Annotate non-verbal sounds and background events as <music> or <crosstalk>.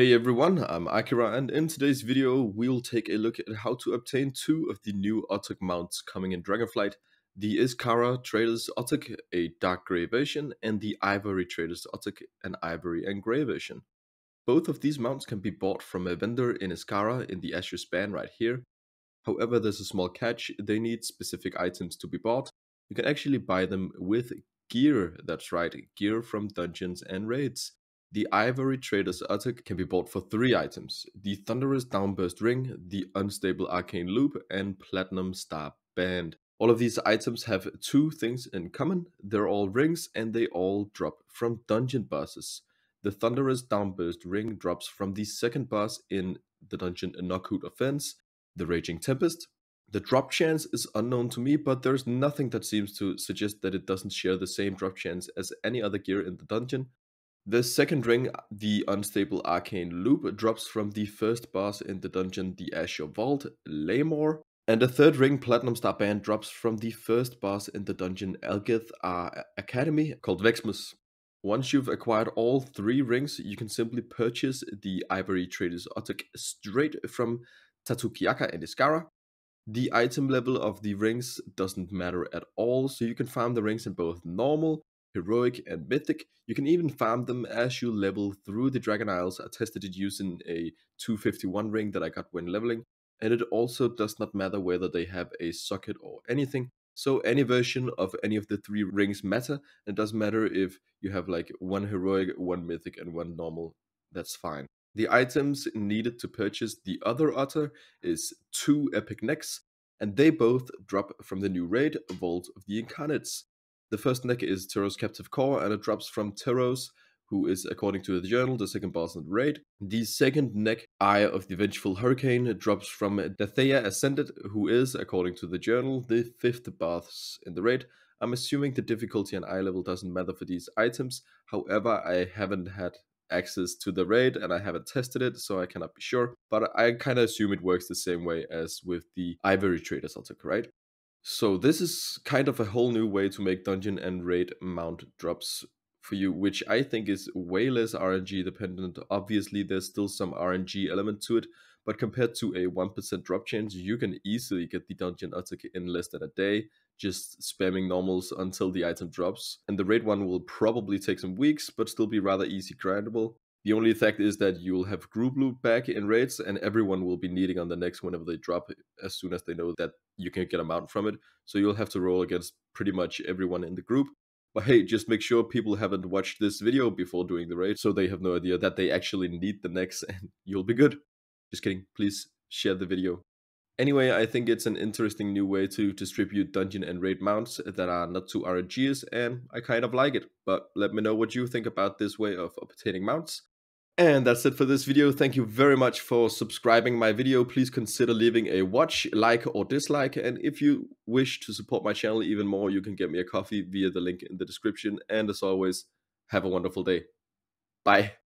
Hey everyone, I'm Arhqirah and in today's video we'll take a look at how to obtain two of the new Ottuk mounts coming in Dragonflight. The Iskaara Traders Ottuk, a dark grey version, and the Ivory Traders Ottuk, an ivory and grey version. Both of these mounts can be bought from a vendor in Iskaara in the Azure Span right here. However, there's a small catch, they need specific items to be bought. You can actually buy them with gear, that's right, gear from dungeons and raids. The Ivory Trader's Ottuk can be bought for three items the Thunderous Downburst Ring, the Unstable Arcane Loop, and Platinum Star Band. All of these items have two things in common they're all rings and they all drop from dungeon bosses. The Thunderous Downburst Ring drops from the second boss in the dungeon Nokhud Offense, the Raging Tempest. The drop chance is unknown to me, but there's nothing that seems to suggest that it doesn't share the same drop chance as any other gear in the dungeon. The second ring, the Unstable Arcane Loop, drops from the first boss in the dungeon, the Azure Vault, Leymor. And the third ring, Platinum Star Band, drops from the first boss in the dungeon, Algeth'ar uh, Academy, called Vexamus. Once you've acquired all three rings, you can simply purchase the Ivory Traders Ottuk straight from Tattukiaka and Iskaara. The item level of the rings doesn't matter at all, so you can farm the rings in both normal, heroic, and mythic. You can even farm them as you level through the Dragon Isles. I tested it using a 251 ring that I got when leveling, and it also does not matter whether they have a socket or anything. So any version of any of the three rings matter. It doesn't matter if you have like one heroic, one mythic, and one normal. That's fine. The items needed to purchase the other otter is two epic necks, and they both drop from the new raid, Vault of the Incarnates. The first neck is Terros Captive Core, and it drops from Terros, who is, according to the journal, the second boss in the raid. The second neck, Eye of the Vengeful Hurricane, drops from Dathea Ascended, who is, according to the journal, the fifth boss in the raid. I'm assuming the difficulty and eye level doesn't matter for these items. However, I haven't had access to the raid and I haven't tested it, so I cannot be sure. But I kind of assume it works the same way as with the Ivory Traders Ottuk, right? So this is kind of a whole new way to make dungeon and raid mount drops for you, which I think is way less RNG dependent. Obviously, there's still some RNG element to it, but compared to a 1% drop chance, you can easily get the dungeon Ottuk in less than a day, just spamming normals until the item drops. And the raid one will probably take some weeks, but still be rather easy grindable. The only effect is that you'll have group loot back in raids, and everyone will be needing on the next whenever they drop as soon as they know that you can get a mount from it. So you'll have to roll against pretty much everyone in the group. But hey, just make sure people haven't watched this video before doing the raid, so they have no idea that they actually need the next, <laughs> and you'll be good. Just kidding. Please share the video. Anyway, I think it's an interesting new way to distribute dungeon and raid mounts that are not too RNGs, and I kind of like it. But let me know what you think about this way of obtaining mounts. And that's it for this video. Thank you very much for subscribing my video. Please consider leaving a watch, like or dislike. And if you wish to support my channel even more, you can get me a coffee via the link in the description. And as always, have a wonderful day. Bye.